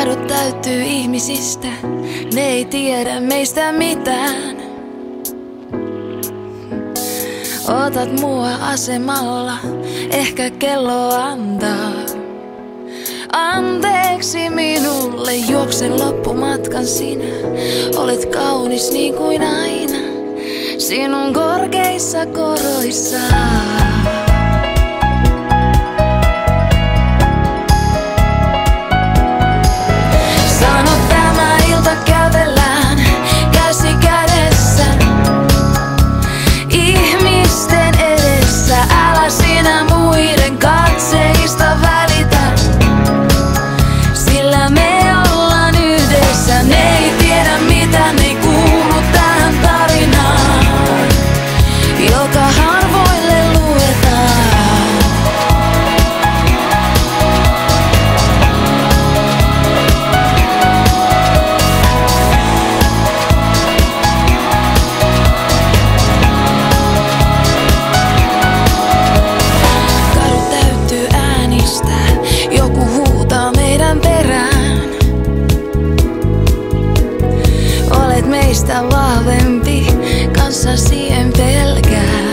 Kadut täyttyy ihmisistä, ne ei tiedä meistä mitään. Otat mua asemalla, ehkä kello antaa. Anteeksi minulle, juoksen loppumatkan sinä. Olet kaunis niin kuin aina, sinun korkeissa koroissaan. meistä vahvempi, kanssasi en pelkää.